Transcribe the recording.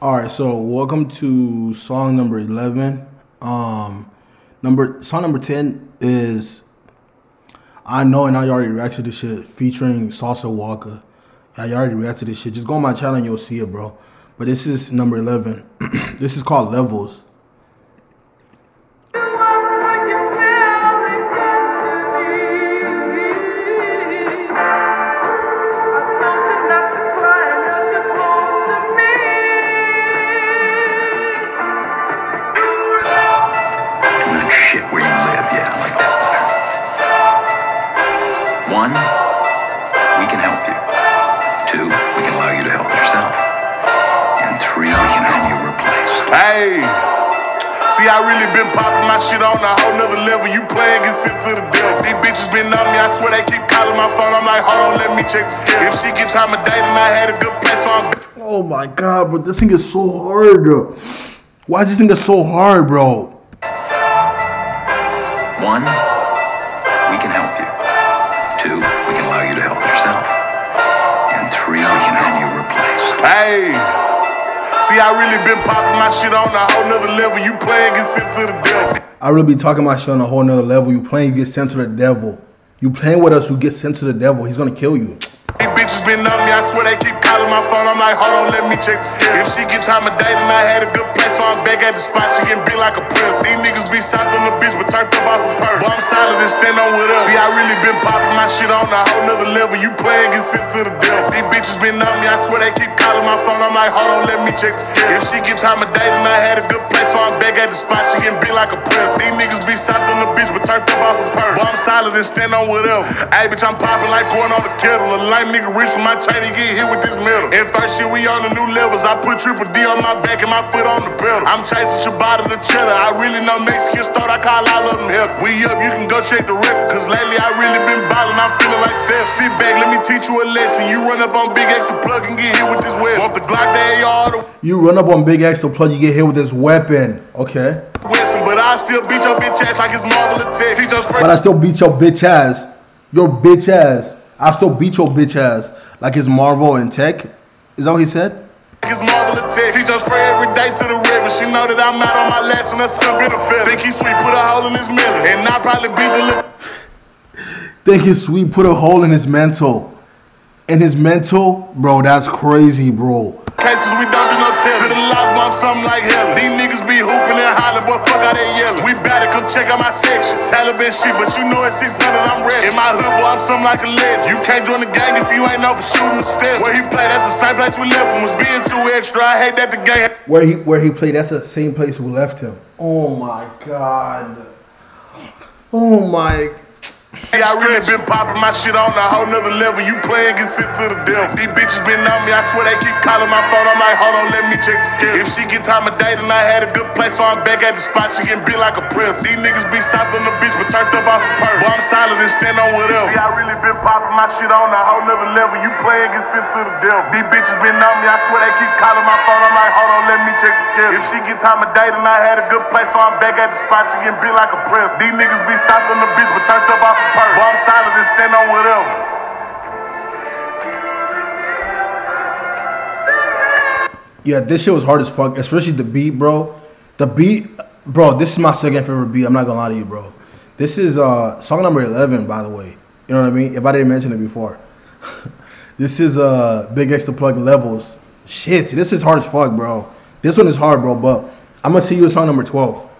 All right, so welcome to song number eleven. Um, number song number ten is I know, and I already reacted to this shit featuring Salsa Walker. Yeah, you already reacted to this shit. Just go on my channel and you'll see it, bro. But this is number eleven. this is called Levels. One, we can help you. Two, we can allow you to help yourself. And three, we can have you replaced. Hey, see, I really been popping my shit on a whole nother level. You playing get sent to the death. These bitches been on me, I swear they keep calling my phone. I'm like, hold on, let me check the schedule. If she get time of day, then I had a good place, so I'm Oh my god, bro, this thing is so hard. Bro. Why is this thing so hard, bro? One, I really been popping my shit on a whole nother level. You playing get sent to the devil. I really be talking my shit on a whole nother level. You playing, you get sent to the devil. You playing with us, you get sent to the devil. He's gonna kill you. These bitches been on me, I swear they keep calling my phone. I'm like, hold on, let me check the schedule. If she get time of day, then I had a good place, so I'm back the spot. She can be like a prince. These niggas be soft on the bitch, but turned up off a purse. But I'm solid and stand on with us. See, I really been popping my shit on a whole nother level. You playing get to the death. These bitches been on me, I swear they keep calling my phone. I'm like, hold on, let me check the schedule. If she get time of day, then I had a good place, so I'm back at the spot. She can be like a prince. These niggas be soft on the bitch, but turned up off a. But I'm solid and stand on whatever. Hey, bitch, I'm popping like going on the kettle. A lame nigga reach for my chain and get hit with this metal. And first shit, we on the new levels. I put triple D on my back and my foot on the pedal. I'm chasing Shabbat the cheddar. I really know Mexican start. I call all of them help. We up, you can go check the record. Cause lately I really been ballin'. I'm feeling like Steph. Sit back, let me teach you a lesson. You run up on BigXThaPlug and get hit with this web. Want the Glock, the AR, the You run up on BigXThaPlug, you get hit with this weapon. Okay. But I still beat your bitch ass like it's Marvel Attack. But I still beat your bitch ass. Your bitch ass. I still beat your bitch ass. Like it's Marvel and Tech. Is that what he said? It's Marvel Attack. She just spray every day to the river. She know that I'm out on my last and her son been a. Think he sweet, put a hole in his melon. And I probably beat the. Think his sweet put a hole in his mental. In his mental? Bro, that's crazy, bro. Cases we don't tell. To the lost bomb, something like hell. These niggas be hooping and hollering, boy, fuck how they yelling. We better come check out my section. Taliban shit, but you know it's 600, I'm ready. In my hood, boy, I'm something like a legend. You can't join the gang if you ain't know for shooting the step. Where he play, that's the same place we left him. Was being too extra. I hate that the gang. Where he where he played, that's the same place we left him. Oh my god. Oh my Hey, I really been popping my shit on a whole nother level. You playing get sent to the devil. These bitches been on me. I swear they keep calling my phone. I'm like, hold on, let me check the schedule. If she get time of day, then I had a good place, so I'm back at the spot. She can be like a prince. These niggas be soft solid and stand on whatever. Yeah, I really been popping my shit on a whole nother level. You playing get sent to the devil. These bitches been on me. I swear they keep calling my phone. I'm like, hold on, let me check the schedule. If she get time of day, then I had a good place, so I'm back at the spot. She can be like a prince. These niggas be soft the bitch, but turned up off the purse. But I'm solid and stand on whatever. Yeah, this shit was hard as fuck, especially the beat, bro. The beat, bro, this is my second favorite beat. I'm not gonna lie to you, bro. This is uh song number 11, by the way. You know what I mean? If I didn't mention it before. this is uh Big to plug levels. Shit, this is hard as fuck, bro. This one is hard, bro, but I'm gonna see you at song number 12.